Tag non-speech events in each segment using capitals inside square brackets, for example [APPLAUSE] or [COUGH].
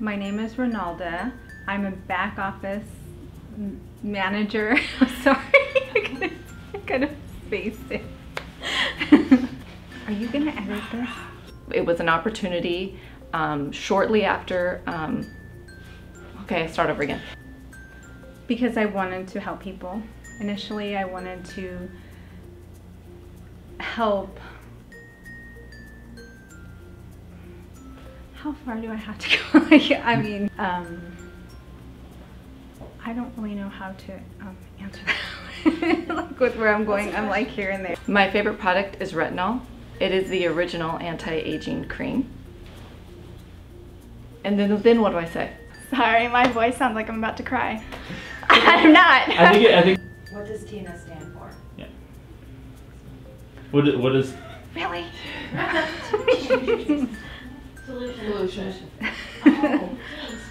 My name is Ronalda. I'm a back office manager. [LAUGHS] Sorry, [LAUGHS] I kind of, I kind of spaced it. Are you gonna edit this? It was an opportunity um, shortly after. Um, okay, start over again. Because I wanted to help people. Initially, I wanted to help. How far do I have to go? [LAUGHS] Like, I mean, um, I don't really know how to um, answer that. [LAUGHS] like with where I'm going, I'm like here and there. My favorite product is retinol. It is the original anti-aging cream. And then, then what do I say? Sorry, my voice sounds like I'm about to cry. [LAUGHS] I'm not. I think. It, I think. What does TNS stand for? Yeah. What? is- What is? really? Solution.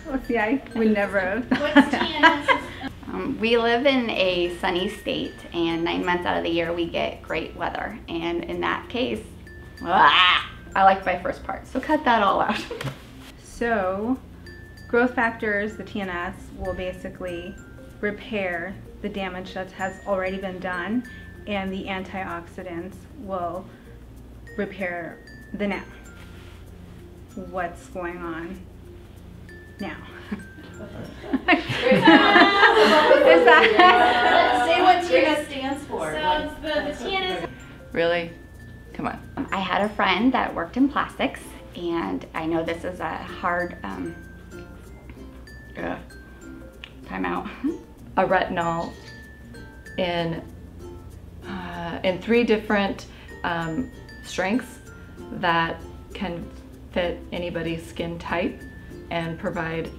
Well, see, I would never have. Um, we live in a sunny state, and nine months out of the year we get great weather. And in that case, ah, I like my first part, so cut that all out. [LAUGHS] So, growth factors, the TNS, will basically repair the damage that has already been done, and the antioxidants will repair the now. What's going on now? [LAUGHS] Is that? Say what TNS stands for. So the, the TNS Really? Come on. I had a friend that worked in plastics, and I know this is a hard um, uh, time out. A retinol in uh, in three different um, strengths that can fit anybody's skin type and provide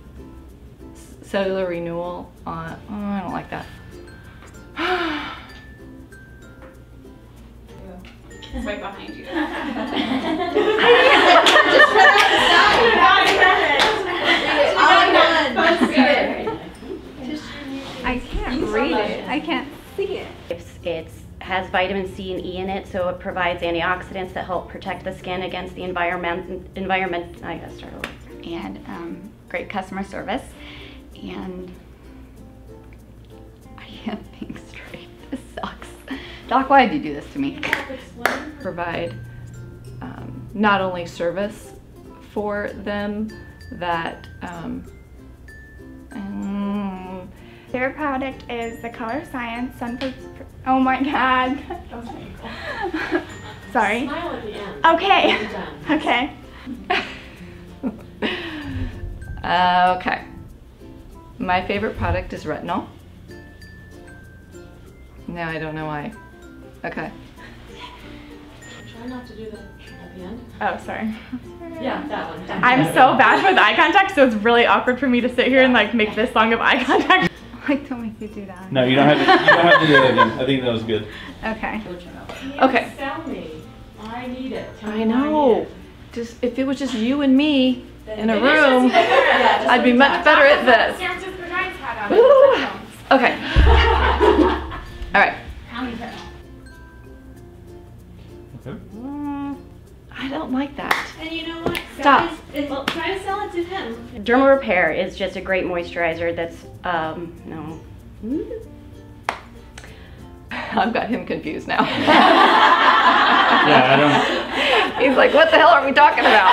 cellular renewal on. Oh, I don't like that. right behind you. I can't read it. I can't see it. It's, it's has vitamin C and E in it, so it provides antioxidants that help protect the skin against the environment. Environment. I gotta start over. and um, great customer service. And [LAUGHS] I can't think straight. This sucks. Doc, why did you do this to me? provide um, not only service for them that um, Favorite product is the Colorescience Sun. Oh my god. [LAUGHS] Sorry. Smile at the end. Okay. When you're done. [LAUGHS] Okay. [LAUGHS] uh, okay my favorite product is retinol no i don't know why okay Try not to do that at the end. Oh, sorry. Yeah, that one. I'm so bad with eye contact, so it's really awkward for me to sit here and like make this long of eye contact. [LAUGHS] Like, don't make me do that. No, you don't have to. You don't have to do that again. I think that was good. Okay. Okay. Sell me. I need it. Tell i me I know need it. just if it was just you and me in a room Yeah, i'd be much better at this San Francisco Giants hat on. Ooh. okay [LAUGHS] all right Okay. I don't like that And you know what? Stop. Guys, well, try to sell it to him. Dermal Repair is just a great moisturizer. That's um no. i've got him confused now [LAUGHS] Yeah, I don't. He's like, what the hell are we talking about?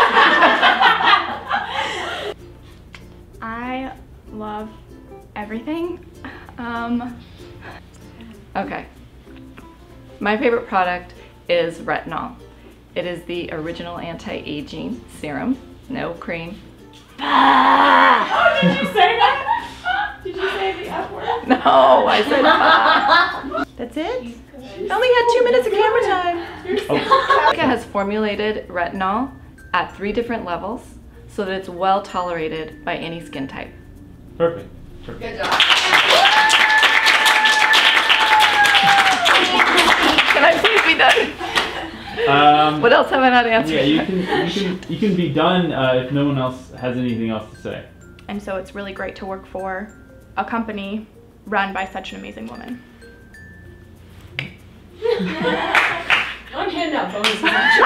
I love everything. Um, okay. My favorite product is retinol. It is the original anti-aging serum. No cream. Oh, did you say that? Did you say the F word? [LAUGHS] No, I said ah. [LAUGHS] That's it? I only had two minutes of camera time. Oh, Erica has formulated retinol at three different levels so that it's well tolerated by any skin type. perfect. Perfect. Can Um, What else have I not answered? yeah, you can. You can. You can be done uh, if no one else has anything else to say. and so it's really great to work for a company run by such an amazing woman. I'm handing out bonuses. yes!